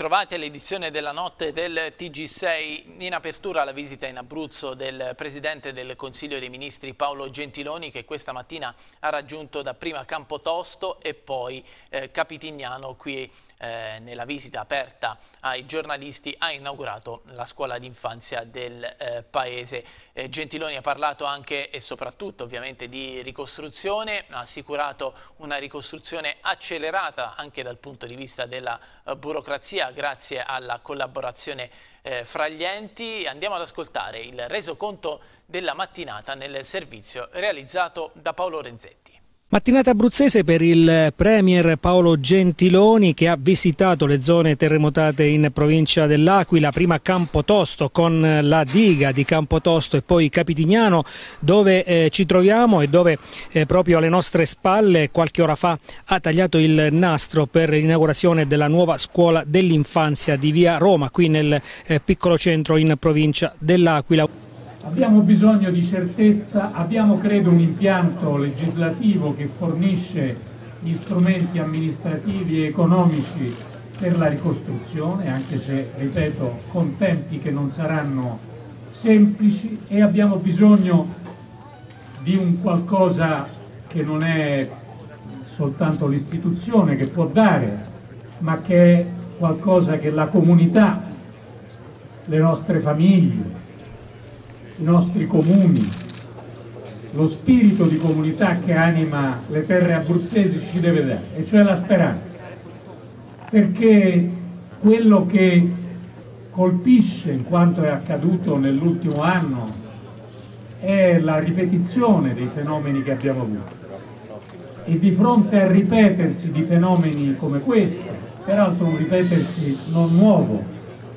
Bentrovati all'edizione della notte del TG6. In apertura la visita in Abruzzo del Presidente del Consiglio dei Ministri Paolo Gentiloni che questa mattina ha raggiunto dapprima Campotosto e poi eh, Capitignano qui eh, nella visita aperta ai giornalisti ha inaugurato la scuola d'infanzia del eh, paese. Eh, Gentiloni ha parlato anche e soprattutto ovviamente di ricostruzione, ha assicurato una ricostruzione accelerata anche dal punto di vista della eh, burocrazia grazie alla collaborazione eh, fra gli enti. Andiamo ad ascoltare il resoconto della mattinata nel servizio realizzato da Paolo Renzetti. Mattinata abruzzese per il Premier Paolo Gentiloni che ha visitato le zone terremotate in provincia dell'Aquila, prima Campotosto con la diga di Campotosto e poi Capitignano dove eh, ci troviamo e dove eh, proprio alle nostre spalle qualche ora fa ha tagliato il nastro per l'inaugurazione della nuova scuola dell'infanzia di via Roma qui nel eh, piccolo centro in provincia dell'Aquila. Abbiamo bisogno di certezza, abbiamo credo un impianto legislativo che fornisce gli strumenti amministrativi e economici per la ricostruzione, anche se, ripeto, con tempi che non saranno semplici e abbiamo bisogno di un qualcosa che non è soltanto l'istituzione che può dare, ma che è qualcosa che la comunità, le nostre famiglie, i nostri comuni, lo spirito di comunità che anima le terre abruzzesi ci deve dare, e cioè la speranza. Perché quello che colpisce in quanto è accaduto nell'ultimo anno è la ripetizione dei fenomeni che abbiamo avuto. E di fronte al ripetersi di fenomeni come questo, peraltro un ripetersi non nuovo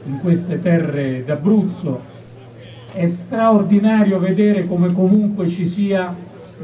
in queste terre d'Abruzzo, è straordinario vedere come comunque ci sia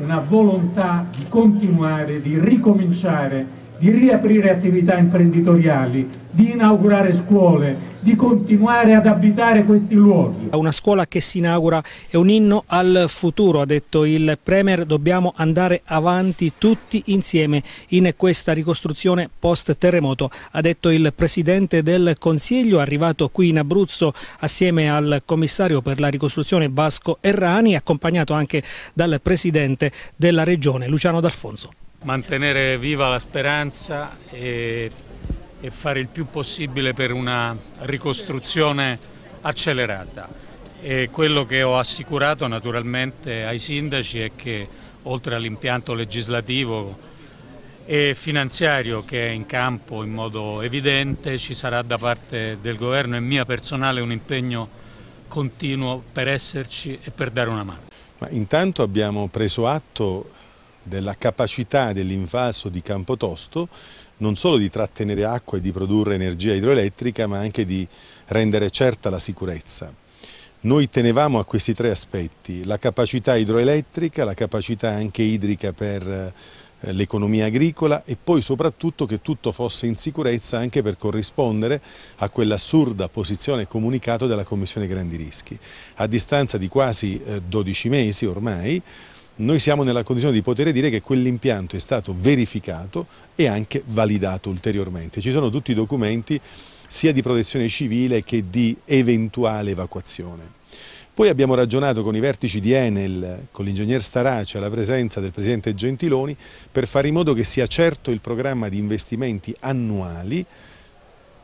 una volontà di continuare, di ricominciare, di riaprire attività imprenditoriali, di inaugurare scuole, di continuare ad abitare questi luoghi. Una scuola che si inaugura è un inno al futuro, ha detto il Premier, dobbiamo andare avanti tutti insieme in questa ricostruzione post terremoto, ha detto il Presidente del Consiglio, arrivato qui in Abruzzo assieme al Commissario per la ricostruzione Vasco Errani, accompagnato anche dal Presidente della Regione Luciano D'Alfonso. Mantenere viva la speranza e e fare il più possibile per una ricostruzione accelerata. E quello che ho assicurato naturalmente ai sindaci è che oltre all'impianto legislativo e finanziario che è in campo in modo evidente ci sarà da parte del governo e mia personale un impegno continuo per esserci e per dare una mano. Ma intanto abbiamo preso atto della capacità dell'invaso di Campotosto non solo di trattenere acqua e di produrre energia idroelettrica, ma anche di rendere certa la sicurezza. Noi tenevamo a questi tre aspetti, la capacità idroelettrica, la capacità anche idrica per eh, l'economia agricola e poi soprattutto che tutto fosse in sicurezza anche per corrispondere a quell'assurda posizione comunicato della Commissione Grandi Rischi. A distanza di quasi 12 eh, mesi ormai noi siamo nella condizione di poter dire che quell'impianto è stato verificato e anche validato ulteriormente. Ci sono tutti i documenti sia di protezione civile che di eventuale evacuazione. Poi abbiamo ragionato con i vertici di Enel, con l'ingegner Starace alla presenza del Presidente Gentiloni per fare in modo che sia certo il programma di investimenti annuali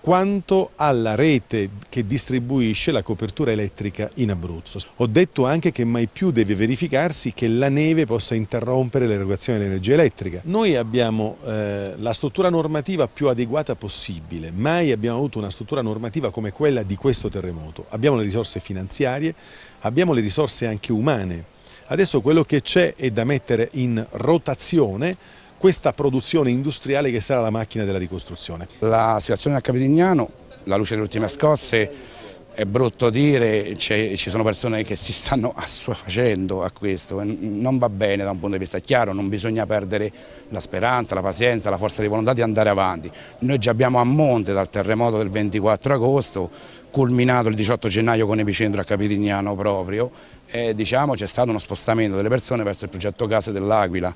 quanto alla rete che distribuisce la copertura elettrica in Abruzzo. Ho detto anche che mai più deve verificarsi che la neve possa interrompere l'erogazione dell'energia elettrica. Noi abbiamo eh, la struttura normativa più adeguata possibile, mai abbiamo avuto una struttura normativa come quella di questo terremoto. Abbiamo le risorse finanziarie, abbiamo le risorse anche umane. Adesso quello che c'è è da mettere in rotazione questa produzione industriale che sarà la macchina della ricostruzione. La situazione a Capitignano, la luce delle ultime scosse, è brutto dire, ci sono persone che si stanno assuefacendo a questo, non va bene da un punto di vista chiaro, non bisogna perdere la speranza, la pazienza, la forza di volontà di andare avanti. Noi già abbiamo a monte dal terremoto del 24 agosto, culminato il 18 gennaio con epicentro a Capitignano proprio, e diciamo c'è stato uno spostamento delle persone verso il progetto Case dell'Aquila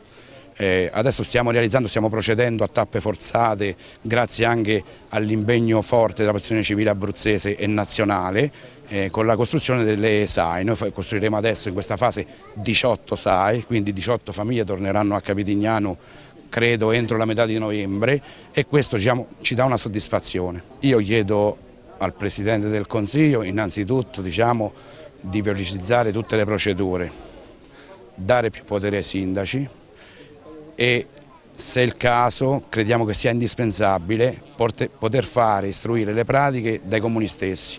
Eh, adesso stiamo realizzando, stiamo procedendo a tappe forzate grazie anche all'impegno forte della protezione civile abruzzese e nazionale eh, con la costruzione delle SAI. Noi costruiremo adesso in questa fase 18 SAI, quindi 18 famiglie torneranno a Capitignano credo entro la metà di novembre e questo diciamo, ci dà una soddisfazione. Io chiedo al Presidente del Consiglio innanzitutto diciamo, di velocizzare tutte le procedure, dare più potere ai sindaci, e se è il caso crediamo che sia indispensabile poter fare, istruire le pratiche dai comuni stessi.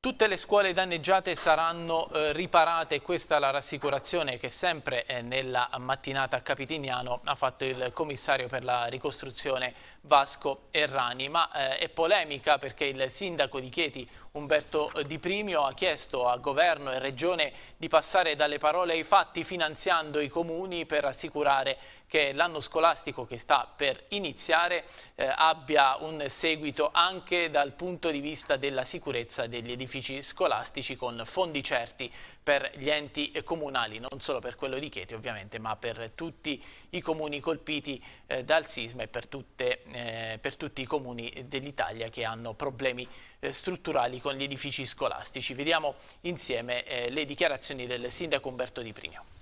Tutte le scuole danneggiate saranno eh, riparate, questa è la rassicurazione che sempre eh, nella mattinata a Capitignano ha fatto il commissario per la ricostruzione Vasco Errani, ma eh, è polemica perché il sindaco di Chieti Umberto Di Primio ha chiesto a governo e regione di passare dalle parole ai fatti finanziando i comuni per assicurare che l'anno scolastico che sta per iniziare eh, abbia un seguito anche dal punto di vista della sicurezza degli edifici scolastici con fondi certi per gli enti comunali, non solo per quello di Chieti ovviamente, ma per tutti i comuni colpiti eh, dal sisma e per, tutte, eh, per, tutti i comuni dell'Italia che hanno problemi eh, strutturali con gli edifici scolastici. Vediamo insieme eh, le dichiarazioni del sindaco Umberto Di Primio.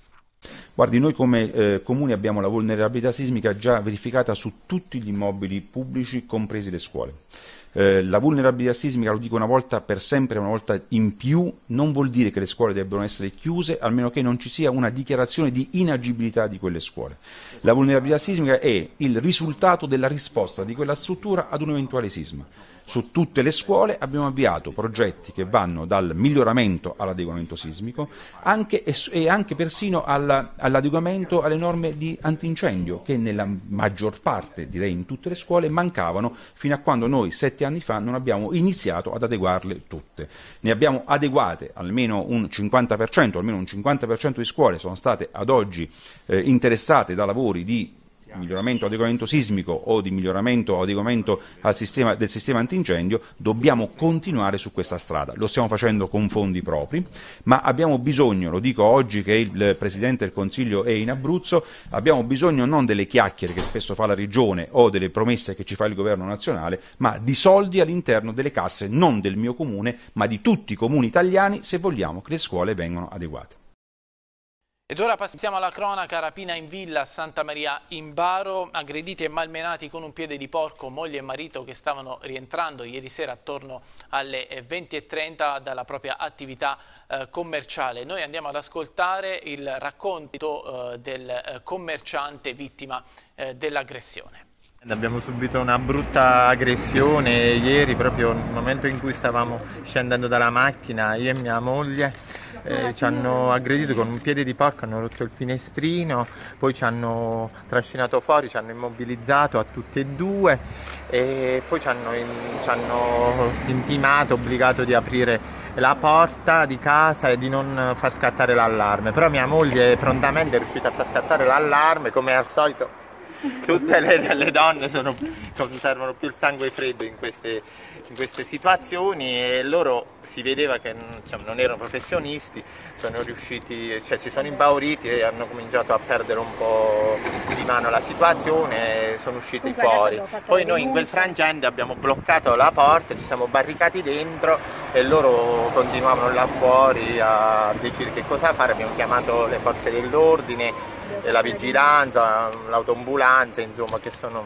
Guardi, noi come eh, comune abbiamo la vulnerabilità sismica già verificata su tutti gli immobili pubblici, compresi le scuole. Eh, la vulnerabilità sismica, lo dico una volta per sempre, una volta in più, non vuol dire che le scuole debbano essere chiuse, almeno che non ci sia una dichiarazione di inagibilità di quelle scuole. La vulnerabilità sismica è il risultato della risposta di quella struttura ad un eventuale sisma. Su tutte le scuole abbiamo avviato progetti che vanno dal miglioramento all'adeguamento sismico anche e, e, anche persino alla, all'adeguamento alle norme di antincendio che nella maggior parte, direi in tutte le scuole, mancavano fino a quando noi sette anni fa non abbiamo iniziato ad adeguarle tutte. Ne abbiamo adeguate almeno un 50%, almeno un 50% di scuole sono state ad oggi eh, interessate da lavori di miglioramento adeguamento sismico o di miglioramento adeguamento sistema, del sistema antincendio, dobbiamo continuare su questa strada. Lo stiamo facendo con fondi propri, ma abbiamo bisogno, lo dico oggi che il Presidente del Consiglio è in Abruzzo, abbiamo bisogno non delle chiacchiere che spesso fa la Regione o delle promesse che ci fa il Governo nazionale, ma di soldi all'interno delle casse non del mio comune, ma di tutti i comuni italiani se vogliamo che le scuole vengano adeguate. Ed ora passiamo alla cronaca, rapina in villa a Santa Maria in Baro, aggrediti e malmenati con un piede di porco moglie e marito che stavano rientrando ieri sera attorno alle 20.30 dalla propria attività eh, commerciale. Noi andiamo ad ascoltare il racconto eh, del eh, commerciante vittima eh, dell'aggressione. Abbiamo subito una brutta aggressione ieri, proprio nel momento in cui stavamo scendendo dalla macchina, io e mia moglie eh, ci hanno aggredito con un piede di porco, hanno rotto il finestrino, poi ci hanno trascinato fuori, ci hanno immobilizzato a tutti e due e poi ci hanno, ci hanno intimato, obbligato di aprire la porta di casa e di non far scattare l'allarme. Però mia moglie prontamente è riuscita a far scattare l'allarme, come al solito tutte le, le donne sono, conservano più il sangue freddo in queste, in queste situazioni e loro si vedeva che cioè, non erano professionisti, sono riusciti, cioè, si sono impauriti e hanno cominciato a perdere un po' di mano la situazione e sono usciti Comunque fuori. Poi noi in quel frangente abbiamo bloccato la porta, ci siamo barricati dentro e loro continuavano là fuori a decidere che cosa fare, abbiamo chiamato le forze dell'ordine, la vigilanza, l'autoambulanza, insomma che sono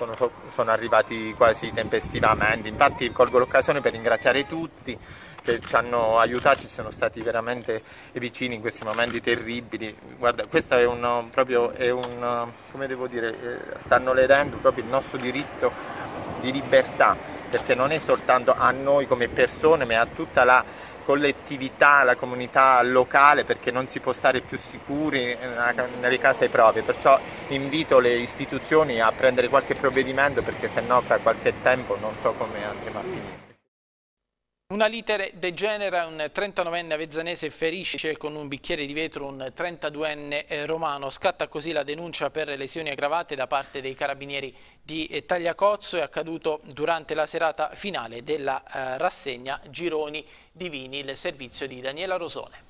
sono, sono arrivati quasi tempestivamente. Infatti colgo l'occasione per ringraziare tutti che ci hanno aiutati, ci sono stati veramente vicini in questi momenti terribili. Guarda, questo è un, proprio, è un, come devo dire, eh, stanno ledendo proprio il nostro diritto di libertà, perché non è soltanto a noi come persone, ma a tutta la collettività, la comunità locale perché non si può stare più sicuri nelle case proprie, perciò invito le istituzioni a prendere qualche provvedimento perché se no fra qualche tempo non so come andremo a finire. Una litere degenera, un 39enne avezzanese ferisce con un bicchiere di vetro un 32enne eh, romano. Scatta così la denuncia per lesioni aggravate da parte dei carabinieri di eh, Tagliacozzo. È accaduto durante la serata finale della eh, rassegna Gironi Divini, il servizio di Daniela Rosone.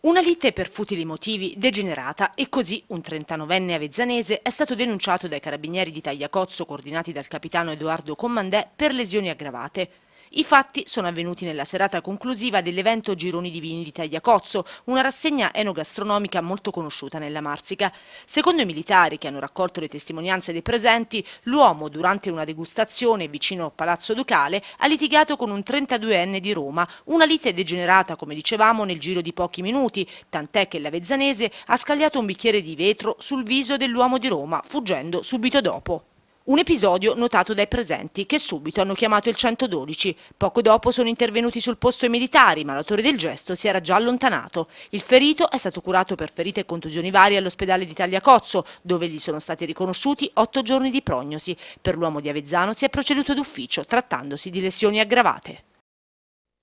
Una lite per futili motivi degenerata e così un 39enne avezzanese è stato denunciato dai carabinieri di Tagliacozzo coordinati dal capitano Edoardo Commandè per lesioni aggravate. I fatti sono avvenuti nella serata conclusiva dell'evento Gironi di Vini di Tagliacozzo, una rassegna enogastronomica molto conosciuta nella Marsica. Secondo i militari che hanno raccolto le testimonianze dei presenti, l'uomo durante una degustazione vicino Palazzo Ducale ha litigato con un 32enne di Roma, una lite degenerata come dicevamo nel giro di pochi minuti, tant'è che l'Avezzanese ha scagliato un bicchiere di vetro sul viso dell'uomo di Roma, fuggendo subito dopo. Un episodio notato dai presenti che subito hanno chiamato il 112. Poco dopo sono intervenuti sul posto i militari, ma l'autore del gesto si era già allontanato. Il ferito è stato curato per ferite e contusioni varie all'ospedale di Tagliacozzo, dove gli sono stati riconosciuti otto giorni di prognosi. Per l'uomo di Avezzano si è proceduto d'ufficio, trattandosi di lesioni aggravate.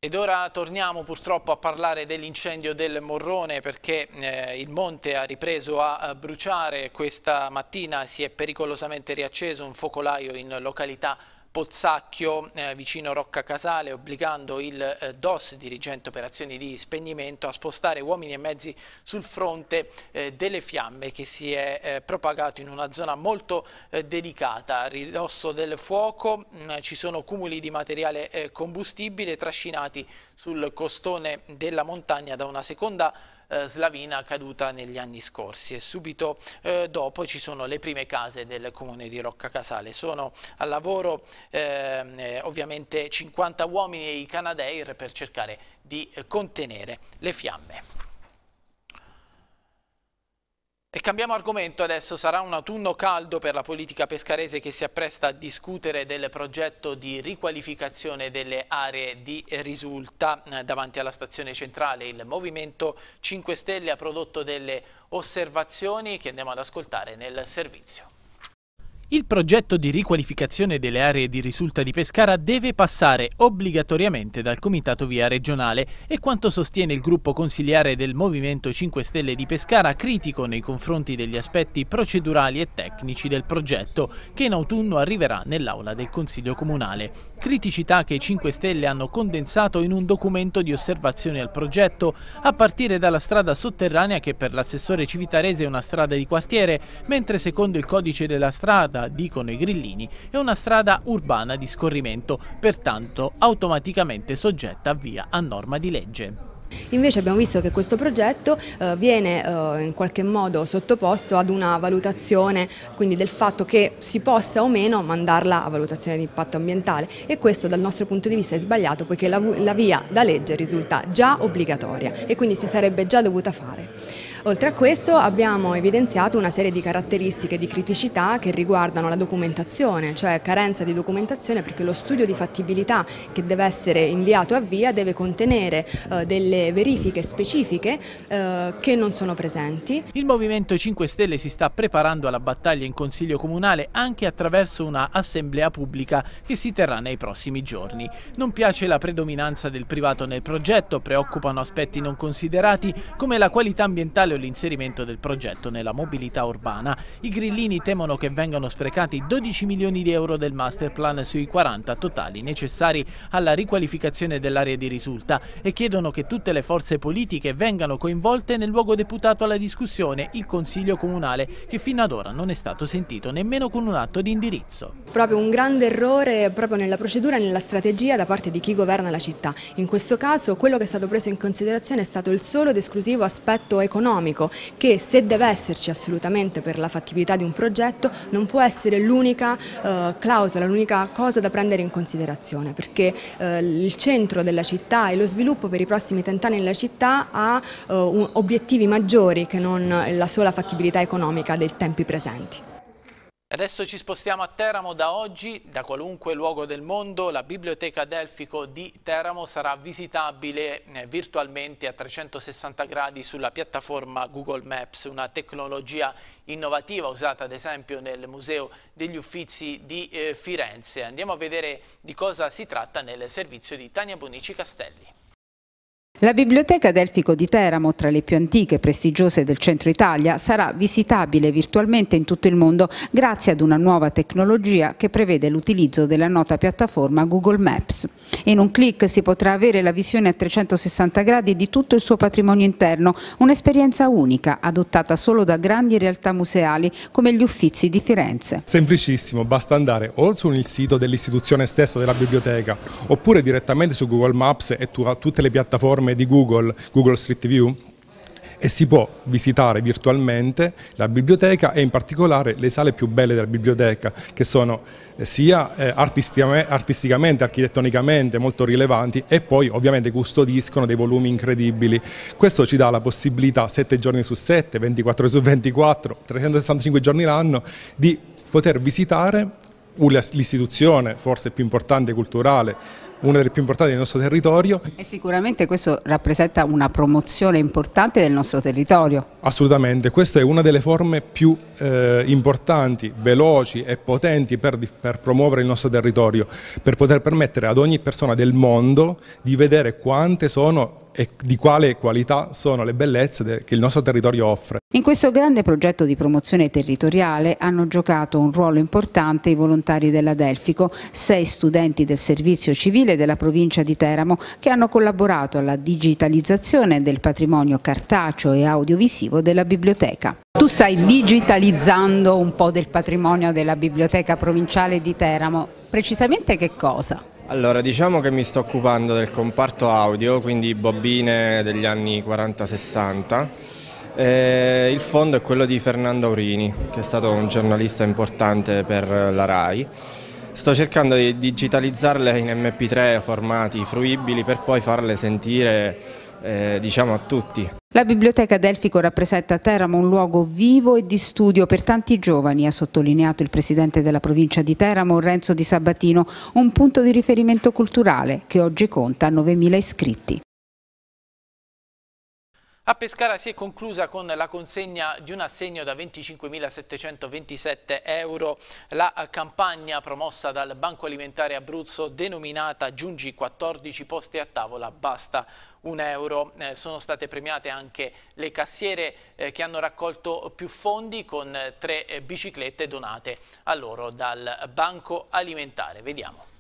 Ed ora torniamo purtroppo a parlare dell'incendio del Morrone perché eh, il monte ha ripreso a, a, bruciare. Questa mattina si è pericolosamente riacceso un focolaio in località Pozzacchio eh, vicino Rocca Casale obbligando il eh, DOS, dirigente operazioni di spegnimento, a spostare uomini e mezzi sul fronte eh, delle fiamme che si è eh, propagato in una zona molto eh, delicata. A ridosso del fuoco mh, mm, ci sono cumuli di materiale eh, combustibile trascinati sul costone della montagna da una seconda eh, slavina caduta negli anni scorsi e subito eh, dopo ci sono le prime case del comune di Rocca Casale. Sono al lavoro ehm, eh, ovviamente 50 uomini e i Canadair per cercare di eh, contenere le fiamme. E cambiamo argomento adesso, sarà un autunno caldo per la politica pescarese che si appresta a discutere del progetto di riqualificazione delle aree di risulta eh, davanti alla stazione centrale. Il Movimento 5 Stelle ha prodotto delle osservazioni che andiamo ad ascoltare nel servizio. Il progetto di riqualificazione delle aree di risulta di Pescara deve passare obbligatoriamente dal Comitato Via Regionale e quanto sostiene il gruppo consigliare del Movimento 5 Stelle di Pescara critico nei confronti degli aspetti procedurali e tecnici del progetto che in autunno arriverà nell'aula del Consiglio Comunale. Criticità che i 5 Stelle hanno condensato in un documento di osservazione al progetto a partire dalla strada sotterranea che per l'assessore civitarese è una strada di quartiere mentre secondo il codice della strada strada, dicono i grillini, è una strada urbana di scorrimento, pertanto automaticamente soggetta a via a norma di legge. Invece abbiamo visto che questo progetto eh, viene eh, in qualche modo sottoposto ad una valutazione quindi del fatto che si possa o meno mandarla a valutazione di impatto ambientale e questo dal nostro punto di vista è sbagliato poiché la, la via da legge risulta già obbligatoria e quindi si sarebbe già dovuta fare. Oltre a questo abbiamo evidenziato una serie di caratteristiche di criticità che riguardano la documentazione, cioè carenza di documentazione perché lo studio di fattibilità che deve essere inviato a via deve contenere eh, delle verifiche specifiche eh, che non sono presenti. Il Movimento 5 Stelle si sta preparando alla battaglia in Consiglio Comunale anche attraverso una assemblea pubblica che si terrà nei prossimi giorni. Non piace la predominanza del privato nel progetto, preoccupano aspetti non considerati come la qualità ambientale l'inserimento del progetto nella mobilità urbana. I grillini temono che vengano sprecati 12 milioni di euro del master plan sui 40 totali necessari alla riqualificazione dell'area di risulta e chiedono che tutte le forze politiche vengano coinvolte nel luogo deputato alla discussione, il Consiglio Comunale, che fino ad ora non è stato sentito nemmeno con un atto di indirizzo. Proprio un grande errore proprio nella procedura e nella strategia da parte di chi governa la città. In questo caso quello che è stato preso in considerazione è stato il solo ed esclusivo aspetto economico economico che se deve esserci assolutamente per la fattibilità di un progetto non può essere l'unica eh, clausola, l'unica cosa da prendere in considerazione perché eh, il centro della città e lo sviluppo per i prossimi tent'anni nella città ha eh, obiettivi maggiori che non la sola fattibilità economica dei tempi presenti. Adesso ci spostiamo a Teramo da oggi, da qualunque luogo del mondo, la biblioteca Delfico di Teramo sarà visitabile eh, virtualmente a 360 gradi sulla piattaforma Google Maps, una tecnologia innovativa usata ad esempio nel Museo degli Uffizi di eh, Firenze. Andiamo a vedere di cosa si tratta nel servizio di Tania Bonici Castelli. La biblioteca Delfico di Teramo, tra le più antiche e prestigiose del centro Italia, sarà visitabile virtualmente in tutto il mondo grazie ad una nuova tecnologia che prevede l'utilizzo della nota piattaforma Google Maps. In un clic si potrà avere la visione a 360 gradi di tutto il suo patrimonio interno, un'esperienza unica, adottata solo da grandi realtà museali come gli Uffizi di Firenze. Semplicissimo, basta andare o sul sito dell'istituzione stessa della biblioteca oppure direttamente su Google Maps e tutte le piattaforme di Google, Google Street View, e si può visitare virtualmente la biblioteca e in particolare le sale più belle della biblioteca che sono eh, sia eh, artisticamente, architettonicamente molto rilevanti e poi ovviamente custodiscono dei volumi incredibili. Questo ci dà la possibilità 7 giorni su 7, 24 ore su 24, 365 giorni l'anno di poter visitare l'istituzione forse più importante culturale una delle più importanti del nostro territorio. E sicuramente questo rappresenta una promozione importante del nostro territorio. Assolutamente, questa è una delle forme più eh, importanti, veloci e potenti per, per, promuovere il nostro territorio, per poter permettere ad ogni persona del mondo di vedere quante sono e di quale qualità sono le bellezze che il nostro territorio offre. In questo grande progetto di promozione territoriale hanno giocato un ruolo importante i volontari della Delfico, sei studenti del servizio civile della provincia di Teramo che hanno collaborato alla digitalizzazione del patrimonio cartaceo e audiovisivo della biblioteca. Tu stai digitalizzando un po' del patrimonio della biblioteca provinciale di Teramo, precisamente che cosa? Allora, diciamo che mi sto occupando del comparto audio, quindi bobine degli anni 40-60. Eh, il fondo è quello di Fernando Aurini, che è stato un giornalista importante per la RAI. Sto cercando di digitalizzarle in MP3 formati fruibili per poi farle sentire eh, diciamo a tutti. La Biblioteca Delfico rappresenta a Teramo un luogo vivo e di studio per tanti giovani, ha sottolineato il presidente della provincia di Teramo, Renzo Di Sabatino, un punto di riferimento culturale che oggi conta 9.000 iscritti. A Pescara si è conclusa con la consegna di un assegno da 25.727 euro la campagna promossa dal Banco Alimentare Abruzzo denominata Giungi 14 posti a tavola, basta un euro. Eh, sono state premiate anche le cassiere eh, che hanno raccolto più fondi con tre eh, biciclette donate a loro dal Banco Alimentare. Vediamo.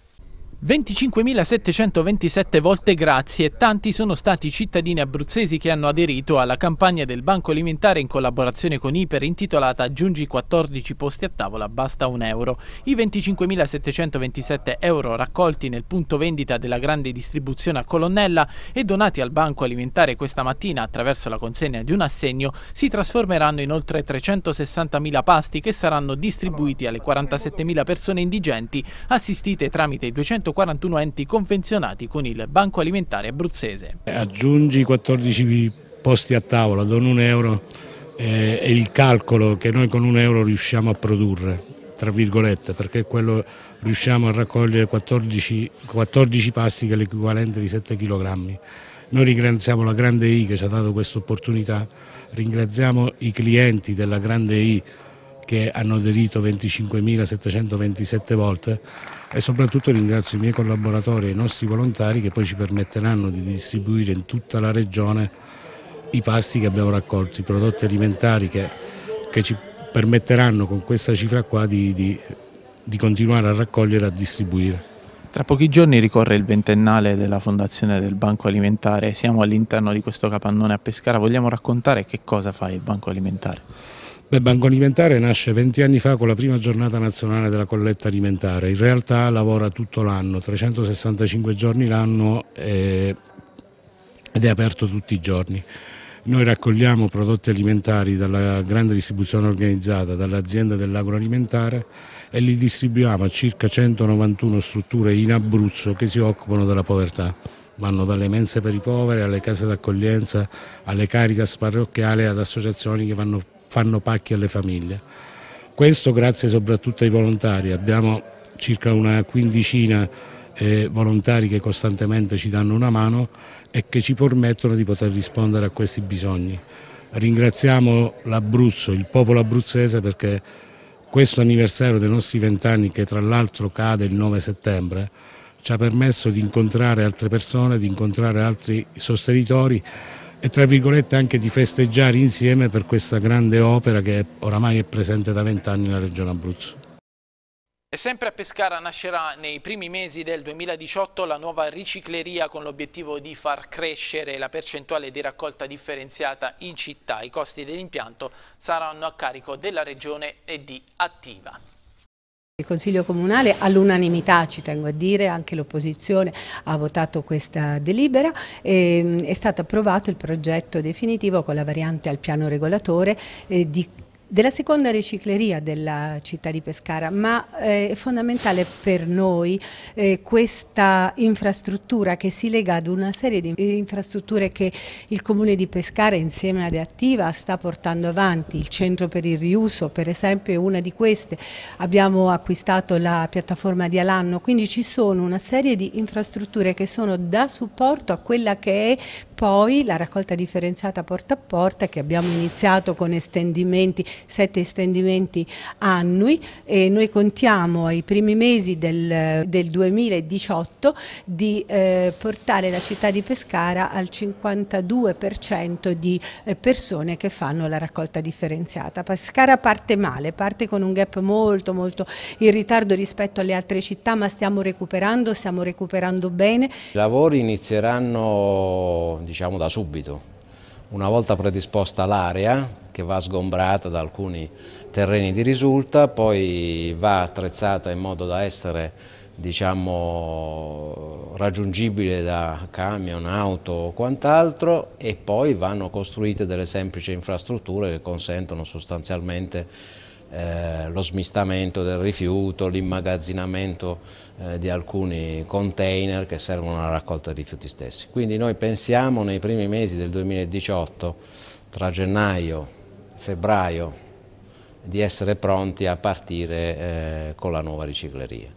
25.727 volte grazie, tanti sono stati i cittadini abruzzesi che hanno aderito alla campagna del Banco Alimentare in collaborazione con Iper intitolata Aggiungi 14 posti a tavola, basta un euro. I 25.727 euro raccolti nel punto vendita della grande distribuzione a Colonnella e donati al Banco Alimentare questa mattina attraverso la consegna di un assegno si trasformeranno in oltre 360.000 pasti che saranno distribuiti alle 47.000 persone indigenti assistite tramite i 200 141 enti convenzionati con il Banco Alimentare Abruzzese. Aggiungi 14 posti a tavola, don un euro eh, è il calcolo che noi con un euro riusciamo a produrre, tra virgolette, perché quello riusciamo a raccogliere 14, 14 pasti che è l'equivalente di 7 kg. Noi ringraziamo la Grande I che ci ha dato questa opportunità, ringraziamo i clienti della Grande I che hanno aderito 25.727 volte e soprattutto ringrazio i miei collaboratori e i nostri volontari che poi ci permetteranno di distribuire in tutta la regione i pasti che abbiamo raccolto, i prodotti alimentari che, che ci permetteranno con questa cifra qua di, di, di continuare a raccogliere e a distribuire. Tra pochi giorni ricorre il ventennale della fondazione del Banco Alimentare, siamo all'interno di questo capannone a Pescara, vogliamo raccontare che cosa fa il Banco Alimentare? Beh, Banco Alimentare nasce 20 anni fa con la prima giornata nazionale della colletta alimentare, in realtà lavora tutto l'anno, 365 giorni l'anno ed è aperto tutti i giorni. Noi raccogliamo prodotti alimentari dalla grande distribuzione organizzata, dalle aziende dell'agroalimentare e li distribuiamo a circa 191 strutture in Abruzzo che si occupano della povertà. Vanno dalle mense per i poveri alle case d'accoglienza, alle caritas parrocchiali ad associazioni che vanno fanno pacchi alle famiglie. Questo grazie soprattutto ai volontari, abbiamo circa una quindicina eh, volontari che costantemente ci danno una mano e che ci permettono di poter rispondere a questi bisogni. Ringraziamo l'Abruzzo, il popolo abruzzese perché questo anniversario dei nostri vent'anni che tra l'altro cade il 9 settembre ci ha permesso di incontrare altre persone, di incontrare altri sostenitori e tra virgolette anche di festeggiare insieme per questa grande opera che oramai è presente da vent'anni nella regione Abruzzo. E sempre a Pescara nascerà nei primi mesi del 2018 la nuova ricicleria con l'obiettivo di far crescere la percentuale di raccolta differenziata in città. I costi dell'impianto saranno a carico della Regione e di Attiva. Il Consiglio Comunale all'unanimità, ci tengo a dire, anche l'opposizione ha votato questa delibera, ehm, è stato approvato il progetto definitivo con la variante al piano regolatore eh, di della seconda ricicleria della città di Pescara, ma eh, è fondamentale per noi eh, questa infrastruttura che si lega ad una serie di infrastrutture che il Comune di Pescara insieme ad Attiva sta portando avanti, il centro per il riuso per esempio è una di queste, abbiamo acquistato la piattaforma di Alanno, quindi ci sono una serie di infrastrutture che sono da supporto a quella che è poi la raccolta differenziata porta a porta che abbiamo iniziato con estendimenti sette estendimenti annui e noi contiamo ai primi mesi del, del 2018 di eh, portare la città di Pescara al 52% di eh, persone che fanno la raccolta differenziata. Pescara parte male, parte con un gap molto molto in ritardo rispetto alle altre città ma stiamo recuperando, stiamo recuperando bene. I lavori inizieranno diciamo da subito, una volta predisposta l'area che va sgombrata da alcuni terreni di risulta, poi va attrezzata in modo da essere diciamo, raggiungibile da camion, auto o quant'altro e poi vanno costruite delle semplici infrastrutture che consentono sostanzialmente eh, lo smistamento del rifiuto, l'immagazzinamento eh, di alcuni container che servono alla raccolta dei rifiuti stessi. Quindi noi pensiamo nei primi mesi del 2018, tra gennaio febbraio di essere pronti a partire eh, con la nuova ricicleria.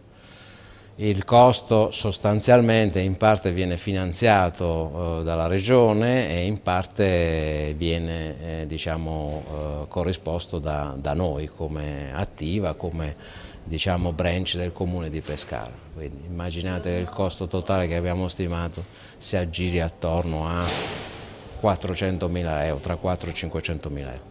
Il costo sostanzialmente in parte viene finanziato eh, dalla Regione e in parte viene eh, diciamo, eh, corrisposto da, da, noi come attiva, come diciamo, branch del comune di Pescara. Quindi immaginate che il costo totale che abbiamo stimato si aggiri attorno a 400.000 euro, tra 4 e 500.000 euro.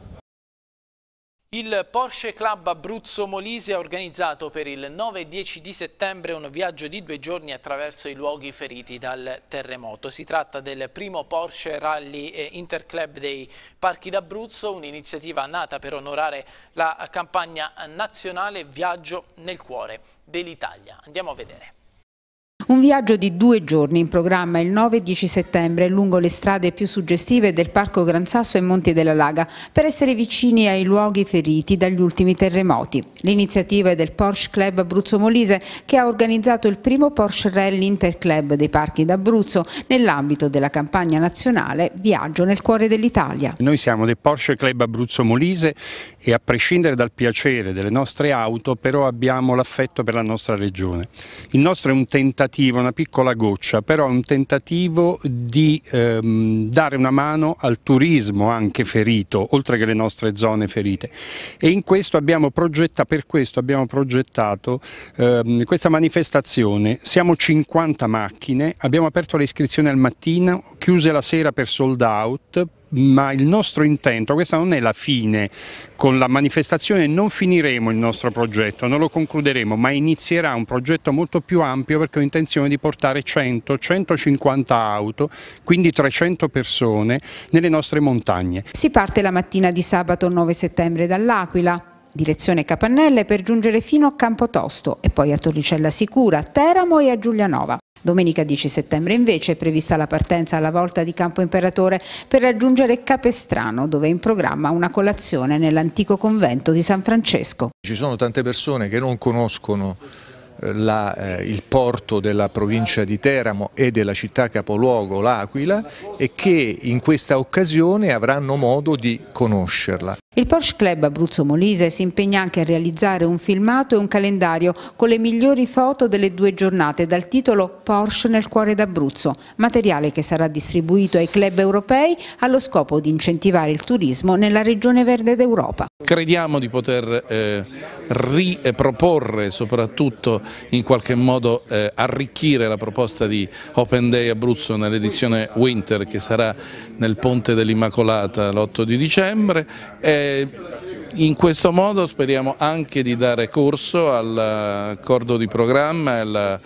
Il Porsche Club Abruzzo Molise ha organizzato per il 9 e 10 di settembre un viaggio di due giorni attraverso i luoghi feriti dal terremoto. Si tratta del primo Porsche Rally Interclub dei Parchi d'Abruzzo, un'iniziativa nata per onorare la campagna nazionale Viaggio nel cuore dell'Italia. Andiamo a vedere. Un viaggio di due giorni in programma il 9 e 10 settembre lungo le strade più suggestive del Parco Gran Sasso e Monti della Laga per essere vicini ai luoghi feriti dagli ultimi terremoti. L'iniziativa è del Porsche Club Abruzzo Molise che ha organizzato il primo Porsche Rally Interclub dei Parchi d'Abruzzo nell'ambito della campagna nazionale Viaggio nel cuore dell'Italia. Noi siamo del Porsche Club Abruzzo Molise e a prescindere dal piacere delle nostre auto però abbiamo l'affetto per la nostra regione. Il nostro è un tentativo tentativo, una piccola goccia, però è un tentativo di ehm, dare una mano al turismo anche ferito, oltre che le nostre zone ferite. E in questo abbiamo progettato, per questo abbiamo progettato ehm, questa manifestazione. Siamo 50 macchine, abbiamo aperto le iscrizioni al mattino, chiuse la sera per sold out, ma il nostro intento, questa non è la fine, con la manifestazione non finiremo il nostro progetto, non lo concluderemo, ma inizierà un progetto molto più ampio perché ho intenzione di portare 100-150 auto, quindi 300 persone nelle nostre montagne. Si parte la mattina di sabato 9 settembre dall'Aquila, direzione Capannelle per giungere fino a Campotosto e poi a Torricella Sicura, Teramo e a Giulianova. Domenica 10 settembre invece è prevista la partenza alla volta di Campo Imperatore per raggiungere Capestrano dove è in programma una colazione nell'antico convento di San Francesco. Ci sono tante persone che non conoscono la, eh, il porto della provincia di Teramo e della città capoluogo l'Aquila e che in questa occasione avranno modo di conoscerla. Il Porsche Club Abruzzo Molise si impegna anche a realizzare un filmato e un calendario con le migliori foto delle due giornate dal titolo Porsche nel cuore d'Abruzzo, materiale che sarà distribuito ai club europei allo scopo di incentivare il turismo nella regione verde d'Europa. Crediamo di poter eh, riproporre, soprattutto in qualche modo eh, arricchire la proposta di Open Day Abruzzo nell'edizione Winter che sarà nel Ponte dell'Immacolata l'8 di dicembre. Eh, in questo modo speriamo anche di dare corso all'accordo di programma e al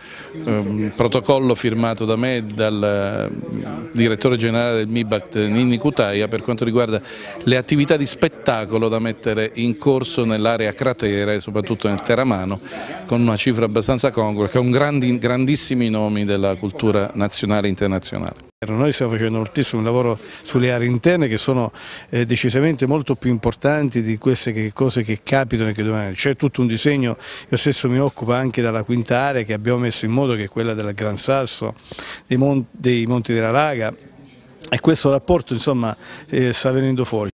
um, protocollo firmato da me e dal uh, direttore generale del MIBACT Ninni Cutaia per quanto riguarda le attività di spettacolo da mettere in corso nell'area cratere soprattutto nel Teramano con una cifra abbastanza congrua che ha grandi, grandissimi nomi della cultura nazionale e internazionale. Noi stiamo facendo moltissimo lavoro sulle aree interne che sono eh, decisamente molto più importanti di queste cose che capitano e che devono C'è tutto un disegno, io stesso mi occupo anche della quinta area che abbiamo messo in moto che è quella del Gran Sasso, dei, mon dei Monti della Raga e questo rapporto insomma eh, sta venendo fuori.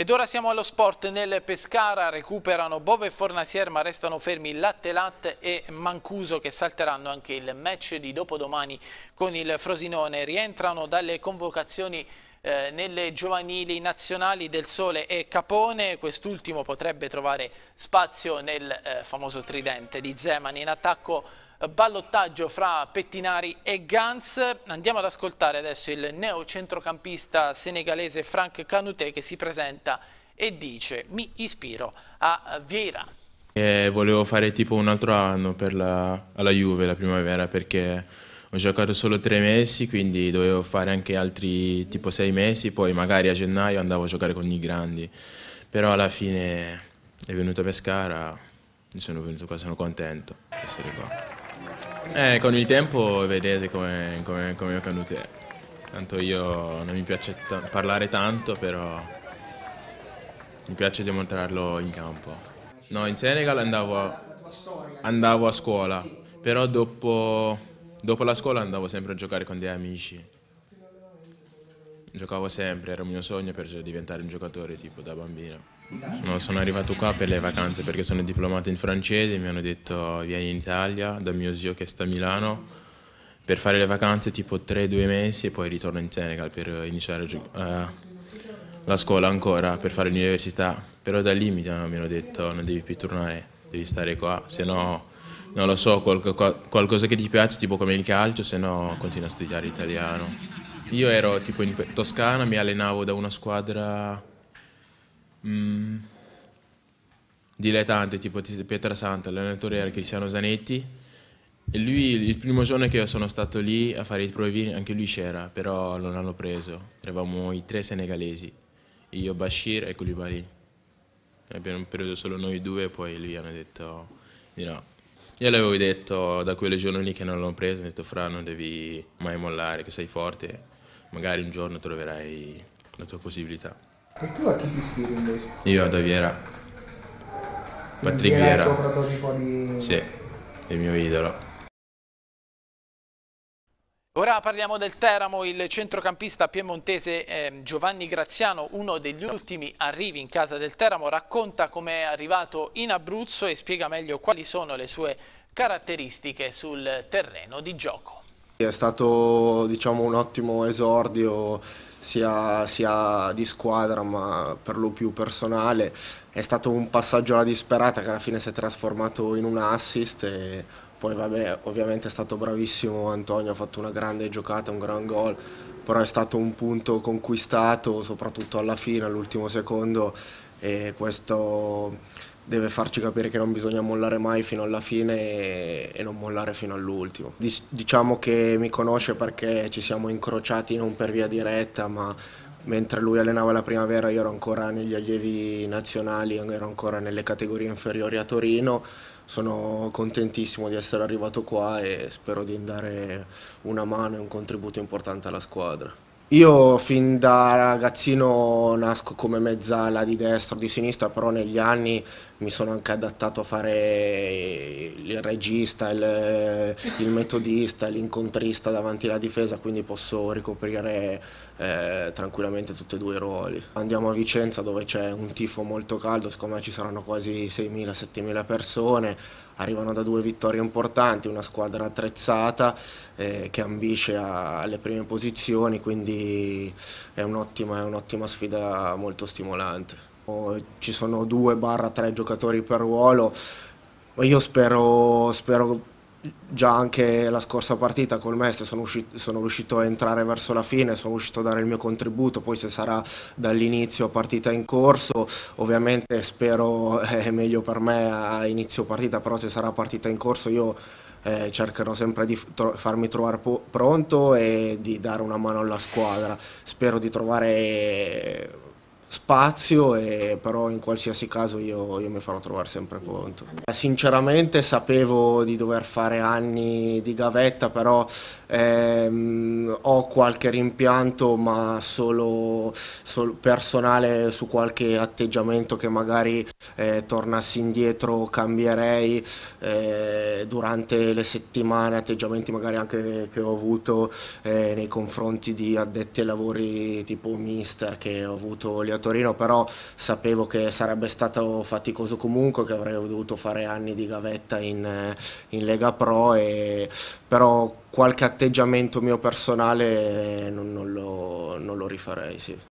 Ed ora siamo allo sport, nel Pescara recuperano Bove e Fornasier ma restano fermi Latte Latte e Mancuso che salteranno anche il match di dopodomani con il Frosinone. Rientrano dalle convocazioni eh, nelle giovanili nazionali del Sole e Capone, quest'ultimo potrebbe trovare spazio nel eh, famoso tridente di Zeman. In attacco ballottaggio fra Pettinari e Gans. Andiamo ad ascoltare adesso il neo centrocampista senegalese Frank Canute che si presenta e dice mi ispiro a Vieira. E volevo fare tipo un altro anno per la, alla Juve la primavera perché ho giocato solo tre mesi quindi dovevo fare anche altri tipo sei mesi poi magari a gennaio andavo a giocare con i grandi però alla fine è venuto a Pescara mi sono venuto qua sono contento di essere qua eh, con il tempo vedete come, come, come ho canute. Tanto io non mi piace parlare tanto, però mi piace dimostrarlo in campo. No, in Senegal andavo a, andavo a scuola, però dopo, dopo la scuola andavo sempre a giocare con dei amici. Giocavo sempre, era il mio sogno per diventare un giocatore tipo da bambino. No, sono arrivato qua per le vacanze perché sono diplomato in francese, mi hanno detto vieni in Italia dal mio zio che sta a Milano per fare le vacanze tipo 3-2 mesi e poi ritorno in Senegal per iniziare uh, la scuola ancora, per fare l'università. Però da lì mi hanno detto non devi più tornare, devi stare qua, se no non lo so, qualcosa che ti piace tipo come il calcio, se no continua a studiare italiano. Io ero tipo in Toscana, mi allenavo da una squadra mm, dilettante tipo Pietrasanta, l'allenatore era Cristiano Zanetti e lui il primo giorno che io sono stato lì a fare i provini anche lui c'era, però non l'hanno preso, eravamo i tre senegalesi, io, Bashir e Koulibaly. Abbiamo preso solo noi due e poi lui hanno detto di no. Io l'avevo detto da quelle giorni lì che non l'hanno preso, ho detto Fra non devi mai mollare, che sei forte, magari un giorno troverai la tua possibilità. E tu a chi ti ispiri invece? Io ad Aviera. Patrick Viera. È il tuo prototipo di... Sì, è il mio idolo. Ora parliamo del Teramo, il centrocampista piemontese eh, Giovanni Graziano, uno degli ultimi arrivi in casa del Teramo, racconta come è arrivato in Abruzzo e spiega meglio quali sono le sue caratteristiche sul terreno di gioco. È stato diciamo, un ottimo esordio sia, sia, di squadra ma per lo più personale. È stato un passaggio alla disperata che alla fine si è trasformato in un assist e poi vabbè ovviamente è stato bravissimo Antonio, ha fatto una grande giocata, un gran gol, però è stato un punto conquistato soprattutto alla fine, all'ultimo secondo e questo deve farci capire che non bisogna mollare mai fino alla fine e, e non mollare fino all'ultimo. Diciamo che mi conosce perché ci siamo incrociati non per via diretta, ma mentre lui allenava la primavera io ero ancora negli allievi nazionali, ero ancora nelle categorie inferiori a Torino. Sono contentissimo di essere arrivato qua e spero di dare una mano e un contributo importante alla squadra. Io fin da ragazzino nasco come mezzala di destra o di sinistra, però negli anni mi sono anche adattato a fare il regista, il, il metodista, l'incontrista davanti alla difesa, quindi posso ricoprire eh, tranquillamente tutti e due i ruoli. Andiamo a Vicenza dove c'è un tifo molto caldo, secondo me ci saranno quasi 6.000-7.000 persone, arrivano da due vittorie importanti, una squadra attrezzata eh, che ambisce a, alle prime posizioni, quindi è un'ottima, un sfida molto stimolante. Ci sono due barra tre giocatori per ruolo, io spero, spero già anche la scorsa partita col Mestre sono, sono, riuscito a entrare verso la fine, sono riuscito a dare il mio contributo, poi se sarà dall'inizio partita in corso, ovviamente spero è meglio per me a inizio partita, però se sarà partita in corso io eh, cercherò sempre di tro farmi trovare pronto e di dare una mano alla squadra. Spero di trovare spazio e però in qualsiasi caso io, io, mi farò trovare sempre pronto. Sinceramente sapevo di dover fare anni di gavetta però ehm, ho qualche rimpianto ma solo, solo, personale su qualche atteggiamento che magari eh, tornassi indietro cambierei eh, durante le settimane, atteggiamenti magari anche che ho avuto eh, nei confronti di addetti ai lavori tipo mister che ho avuto lì Torino, però sapevo che sarebbe stato faticoso comunque, che avrei dovuto fare anni di gavetta in, in Lega Pro, e, però qualche atteggiamento mio personale non, non, lo, non lo rifarei. Sì.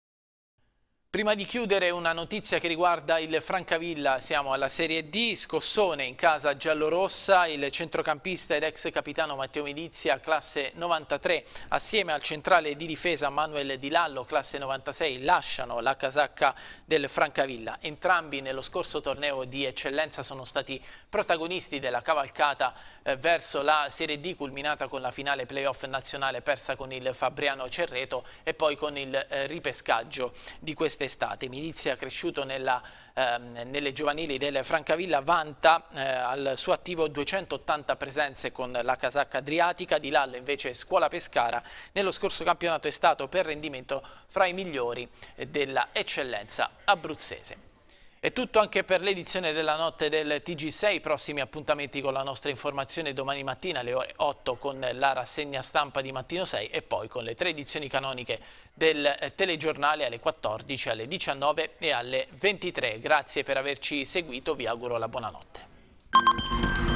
Prima di chiudere una notizia che riguarda il Francavilla, siamo alla Serie D, scossone in casa giallorossa, il centrocampista ed ex capitano Matteo Milizia, classe 93, assieme al centrale di difesa Manuel Di Lallo, classe 96, lasciano la casacca del Francavilla. Entrambi nello scorso torneo di eccellenza sono stati protagonisti della cavalcata eh, verso la Serie D, culminata con la finale playoff nazionale persa con il Fabriano Cerreto e poi con il eh, ripescaggio di queste quest'estate. Milizia cresciuto nella, ehm, nelle giovanili del Francavilla vanta eh, al suo attivo 280 presenze con la casacca adriatica, di Lallo invece Scuola Pescara nello scorso campionato è stato per rendimento fra i migliori della eccellenza abruzzese. È tutto anche per l'edizione della notte del TG6, prossimi appuntamenti con la nostra informazione domani mattina alle ore 8 con la rassegna stampa di Mattino 6 e poi con le tre edizioni canoniche del eh, telegiornale alle 14, alle 19 e alle 23. Grazie per averci seguito, vi auguro la buonanotte.